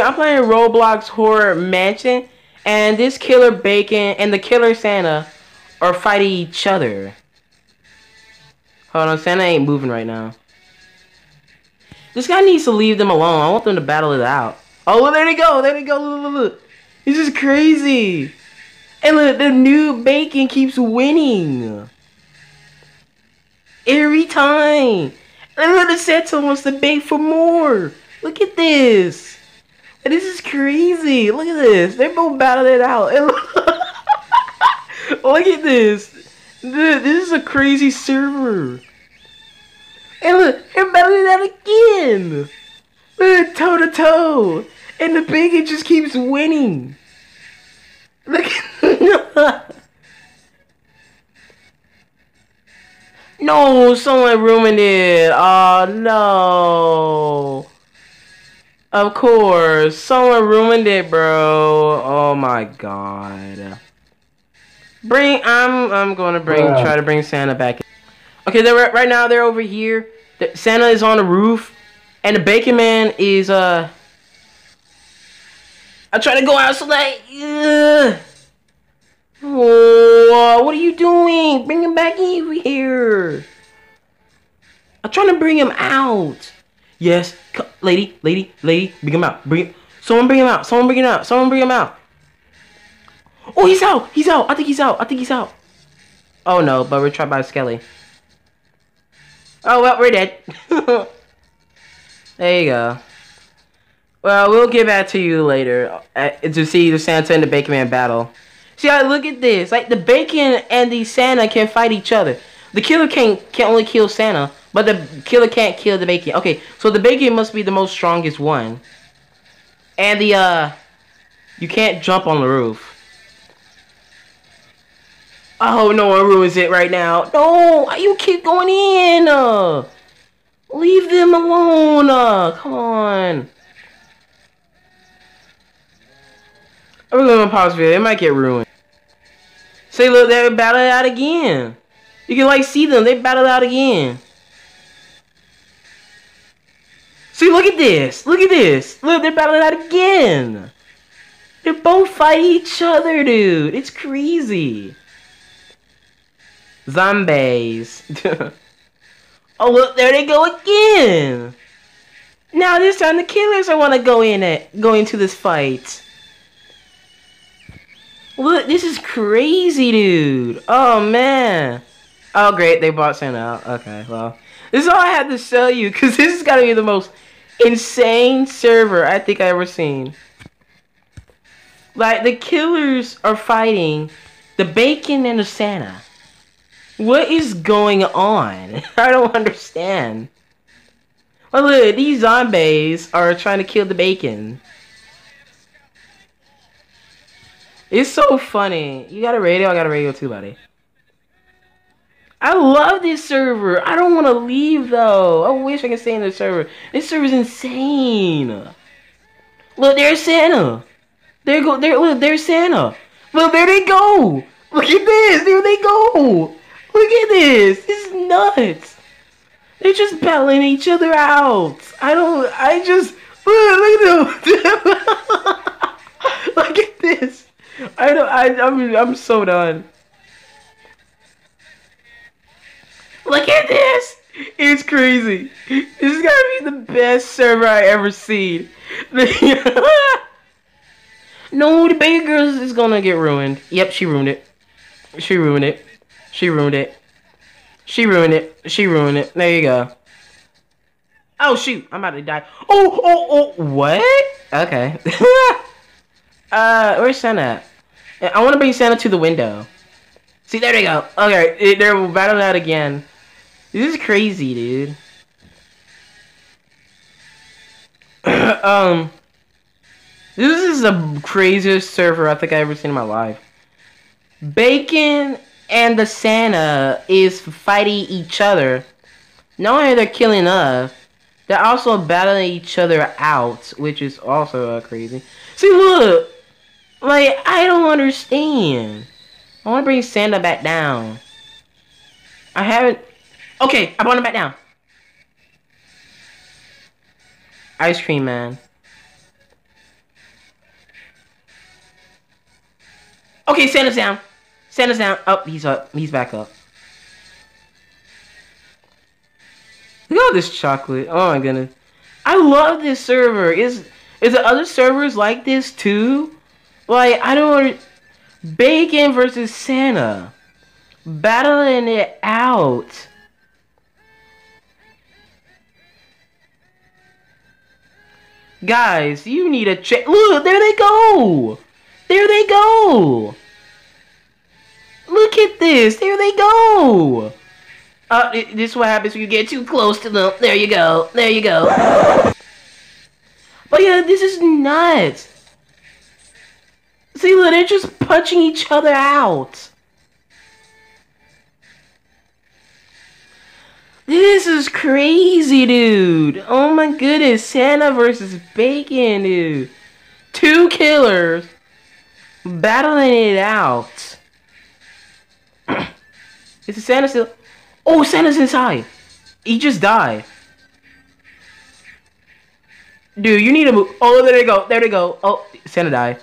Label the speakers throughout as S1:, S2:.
S1: I'm playing Roblox Horror Mansion, and this Killer Bacon and the Killer Santa are fighting each other. Hold on, Santa ain't moving right now. This guy needs to leave them alone. I want them to battle it out. Oh, well, there they go. There they go. Look, look, look. This is crazy. And look, the new bacon keeps winning. Every time. And look, the Santa wants to bake for more. Look at this. And this is crazy. Look at this. They're both battling it out. Look, at this. This is a crazy server. And look, they're battling it out again. Look, toe to toe. And the bacon just keeps winning. Look No, someone ruined it. Oh no. Of course, someone ruined it, bro. Oh my god. Bring, I'm, I'm gonna bring, yeah. try to bring Santa back. Okay, they're right now. They're over here. Santa is on the roof, and the Bacon Man is uh. I try to go out so that. Uh, oh, what are you doing? Bring him back in here. I'm trying to bring him out. Yes, lady, lady, lady, bring him out. Bring him. Someone bring him out. Someone bring him out. Someone bring him out. Oh, he's out. He's out. I think he's out. I think he's out. Oh no, but we're trapped by skelly. Oh well, we're dead. there you go. Well, we'll get back to you later uh, to see the Santa and the Bacon Man battle. See, I look at this. Like the Bacon and the Santa can fight each other. The killer can can only kill Santa, but the killer can't kill the bacon. Okay, so the bacon must be the most strongest one. And the, uh, you can't jump on the roof. Oh, no one ruins it right now. No, you keep going in. Uh, leave them alone. Uh, come on. I'm gonna pause video. It might get ruined. Say, look, they're battling out again. You can like see them. They battle out again. See, look at this. Look at this. Look, they're battling out again. They're both fight each other, dude. It's crazy. Zombies. oh, look, there they go again. Now this time the killers are want to go in it, go into this fight. Look, this is crazy, dude. Oh man. Oh great, they bought Santa out. Okay, well, this is all I had to show you because this is gotta be the most insane server I think I ever seen. Like the killers are fighting the bacon and the Santa. What is going on? I don't understand. Oh look, these zombies are trying to kill the bacon. It's so funny. You got a radio? I got a radio too, buddy. I love this server. I don't want to leave though. I wish I could stay in the server. This server is insane. Look, there's Santa. There go. There. Look, there's Santa. Look, there they go. Look at this. There they go. Look at this. This is nuts. They're just battling each other out. I don't. I just look. Look at them. look at this. I don't. I. I'm. I'm so done. Look at this! It's crazy. This is gonna be the best server I ever seen. no, the baby girl is gonna get ruined. Yep, she ruined it. She ruined it. She ruined it. She ruined it. She ruined it. There you go. Oh shoot, I'm about to die. Oh, oh, oh, what? Okay. uh, where's Santa? I want to bring Santa to the window. See, there they go. Okay, they're battling out again. This is crazy, dude. um, this is the craziest server I think I've ever seen in my life. Bacon and the Santa is fighting each other. Not only they're killing us, they're also battling each other out, which is also uh, crazy. See, look, like I don't understand. I want to bring Santa back down. I haven't Okay, I brought him back down. Ice cream man. Okay, Santa's down. Santa's down. Up, oh, he's up. He's back up. Look at all this chocolate. Oh my goodness. I love this server. Is is the other servers like this too? Like I don't Bacon versus Santa. Battling it out. Guys, you need a check. Look, there they go. There they go. Look at this. There they go. Uh, this is what happens when you get too close to them. There you go. There you go. But yeah, this is nuts. See, look, they're just punching each other out. This is crazy, dude. Oh my goodness. Santa versus Bacon, dude. Two killers battling it out. Is Santa still? Oh, Santa's inside. He just died. Dude, you need to move. Oh, there they go. There they go. Oh, Santa died.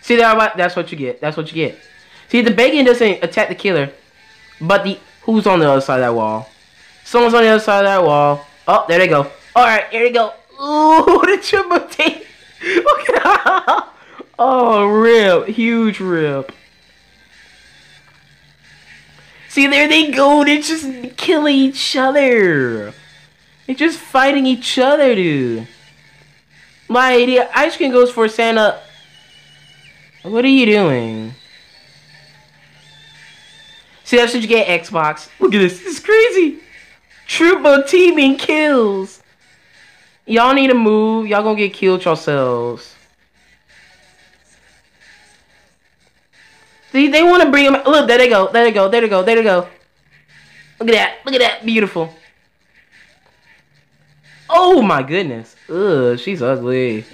S1: See that? That's what you get. That's what you get. See, the bacon doesn't attack the killer, but the who's on the other side of that wall? Someone's on the other side of that wall. Oh, there they go. All right, here we go. Ooh, the triple tape. Look at that. Oh, rip. Huge rip. See, there they go. They're just killing each other. They're just fighting each other, dude. My idea. Ice cream goes for Santa. What are you doing? See, that's what you get, Xbox. Look at this. This is crazy. Triple teaming kills. Y'all need to move. Y'all gonna get killed yourselves. See, they want to bring him. Look, there they go. There they go. There they go. There they go. Look at that. Look at that. Beautiful. Oh my goodness. Ugh, she's ugly.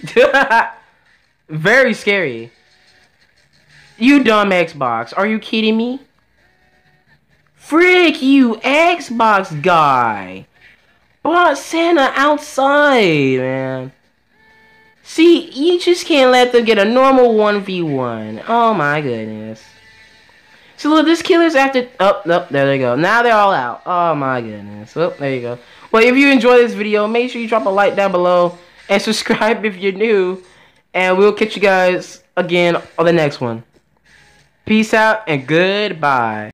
S1: Very scary. You dumb Xbox. Are you kidding me? Frick you, Xbox guy. Brought Santa outside, man. See, you just can't let them get a normal 1v1. Oh my goodness. So look, this killer's after... Oh, nope, there they go. Now they're all out. Oh my goodness. Oh, there you go. Well, if you enjoyed this video, make sure you drop a like down below. And subscribe if you're new. And we'll catch you guys again on the next one. Peace out and goodbye.